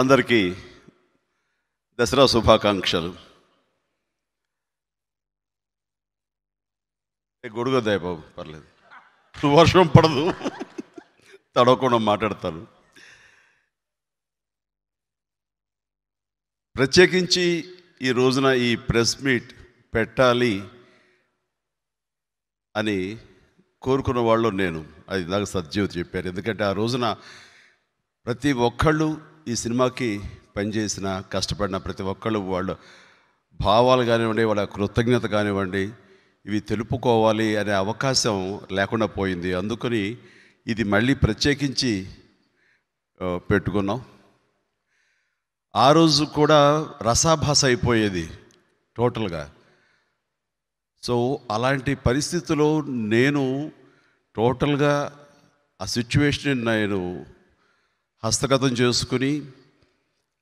అందరికీ దసరా శుభాకాంక్షలు. ఏ బాబు పర్లేదు. వర్షం పడదు. తడవకుండా మాట్లాడతాను. ప్రత్యేకించి ఈ రోజున ఈ ప్రెస్ మీట్ పెట్టాలి అని కోరుకున్న వాళ్ళు నేను. అది నాకు సత్యవతి చెప్పారు. ఎందుకంటే ఆ రోజున ప్రతి ఒక్కళ్ళు ఈ సినిమాకి పనిచేసిన కష్టపడిన ప్రతి ఒక్కళ్ళు వాళ్ళ భావాలు కానివ్వండి వాళ్ళ కృతజ్ఞత కానివ్వండి ఇవి తెలుపుకోవాలి అనే అవకాశం లేకుండా పోయింది. అందుకని ఇది మళ్ళీ ప్రత్యేకించి పెట్టుకున్నాం. ఆ రోజు కూడా రసాభాస అయిపోయేది టోటల్గా. సో అలాంటి పరిస్థితిలో నేను టోటల్గా ఆ సిచ్యువేషన్ నేను హస్తగతం చేసుకుని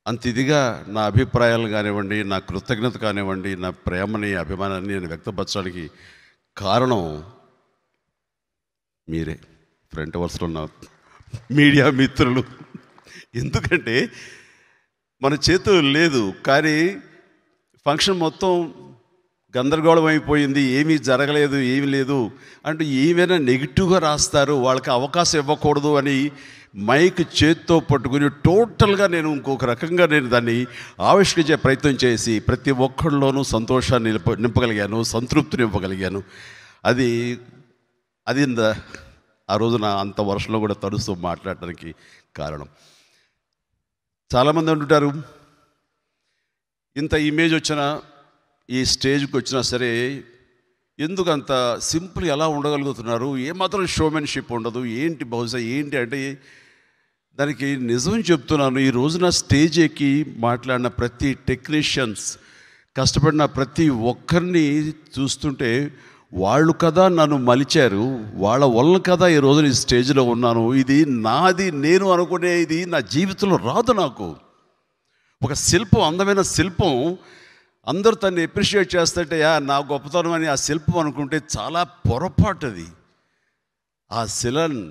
అంత ఇదిగా నా అభిప్రాయాలు కానివ్వండి నా కృతజ్ఞత కానివ్వండి నా ప్రేమని అభిమానాన్ని నేను వ్యక్తపరచడానికి కారణం మీరే. ఫ్రంట్ వరుసలో ఉన్న మీడియా మిత్రులు. ఎందుకంటే మన చేతులు లేదు కానీ ఫంక్షన్ మొత్తం గందరగోళం అయిపోయింది ఏమీ జరగలేదు ఏమీ లేదు అంటే ఏమైనా నెగిటివ్గా రాస్తారు వాళ్ళకి అవకాశం ఇవ్వకూడదు అని మైక్ చేత్తో పట్టుకుని టోటల్గా నేను ఇంకొక రకంగా నేను దాన్ని ఆవిష్కరించే ప్రయత్నం చేసి ప్రతి ఒక్కళ్ళలోనూ సంతోషాన్ని నింప నింపగలిగాను సంతృప్తిని నింపగలిగాను. అది అది ఆ రోజున అంత వర్షంలో కూడా తడుస్తూ మాట్లాడటానికి కారణం. చాలామంది అంటుంటారు ఇంత ఇమేజ్ వచ్చినా ఈ స్టేజ్కి వచ్చినా సరే ఎందుకు అంత సింపుల్ ఎలా ఉండగలుగుతున్నారు? ఏమాత్రం షోమెన్షిప్ ఉండదు. ఏంటి బహుశా ఏంటి అంటే దానికి నిజం చెప్తున్నాను. ఈ రోజున స్టేజ్ ఎక్కి మాట్లాడిన ప్రతి టెక్నీషియన్స్ కష్టపడిన ప్రతి ఒక్కరిని చూస్తుంటే వాళ్ళు కదా నన్ను మలిచారు. వాళ్ళ వల్ల కదా ఈ రోజున ఈ స్టేజ్లో ఉన్నాను. ఇది నాది నేను అనుకునే ఇది నా జీవితంలో రాదు నాకు. ఒక శిల్పం అందమైన శిల్పం అందరూ తన్ని ఎప్రిషియేట్ చేస్తుంటే "యా, నా గొప్పతనం అని ఆ శిల్పం అనుకుంటే చాలా పొరపాటు అది. ఆ శిలను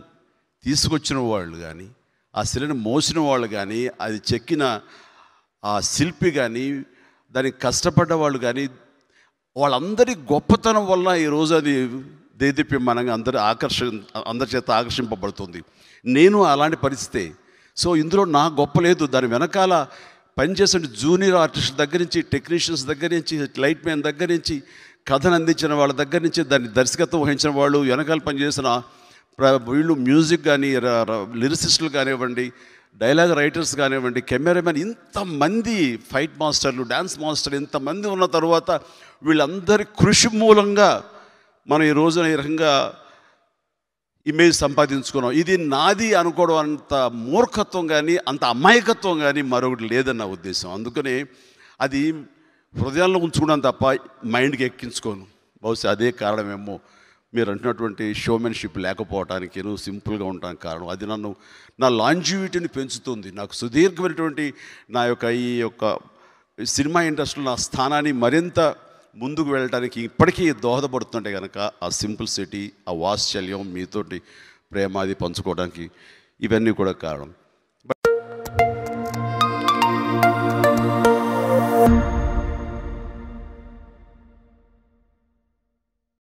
తీసుకొచ్చిన వాళ్ళు కానీ ఆ శిలను మోసిన వాళ్ళు కానీ అది చెక్కిన ఆ శిల్పి కానీ దానికి కష్టపడ్డ వాళ్ళు కానీ వాళ్ళందరి గొప్పతనం వల్ల ఈరోజు అది దేదీప్యమానంగా అందరి ఆకర్ష అందరి చేత ఆకర్షింపబడుతుంది. నేను అలాంటి పరిస్థితే సో ఇందులో నా గొప్ప లేదు. దాని వెనకాల పనిచేసిన జూనియర్ ఆర్టిస్ట్ దగ్గర నుంచి టెక్నీషియన్స్ దగ్గర నుంచి లైట్ మ్యాన్ దగ్గర నుంచి కథను అందించిన వాళ్ళ దగ్గర నుంచి దాన్ని దర్శకత్వం వహించిన వాళ్ళు వెనకాల పనిచేసిన వీళ్ళు మ్యూజిక్ కానీ లిరిసిస్టులు కానివ్వండి డైలాగ్ రైటర్స్ కానివ్వండి కెమెరామెన్ ఇంతమంది ఫైట్ మాస్టర్లు డ్యాన్స్ మాస్టర్లు ఇంతమంది ఉన్న తర్వాత వీళ్ళందరి కృషి మూలంగా మనం ఈ రోజున ఈ రకంగా ఇమేజ్ సంపాదించుకున్నాం. ఇది నాది అనుకోవడం అంత మూర్ఖత్వం కానీ అంత అమాయకత్వం కానీ మరొకటి లేదని నా ఉద్దేశం. అందుకని అది హృదయాల్లో ఉంచుకున్నాను తప్ప మైండ్కి ఎక్కించుకోను. బహుశా అదే కారణమేమో మీరు అంటున్నటువంటి షోమెన్షిప్ లేకపోవటానికి నువ్వు సింపుల్గా ఉండడానికి కారణం. అది నన్ను నా లాంజివిటీని పెంచుతుంది. నాకు సుదీర్ఘమైనటువంటి నా యొక్క ఈ యొక్క సినిమా ఇండస్ట్రీలో నా స్థానాన్ని మరింత ముందుకు వెళ్ళడానికి ఇప్పటికీ దోహదపడుతుంటే కనుక ఆ సింపుల్ సిటీ ఆ వాత్సల్యం మీతోటి ప్రేమ అది పంచుకోవడానికి ఇవన్నీ కూడా కారణం.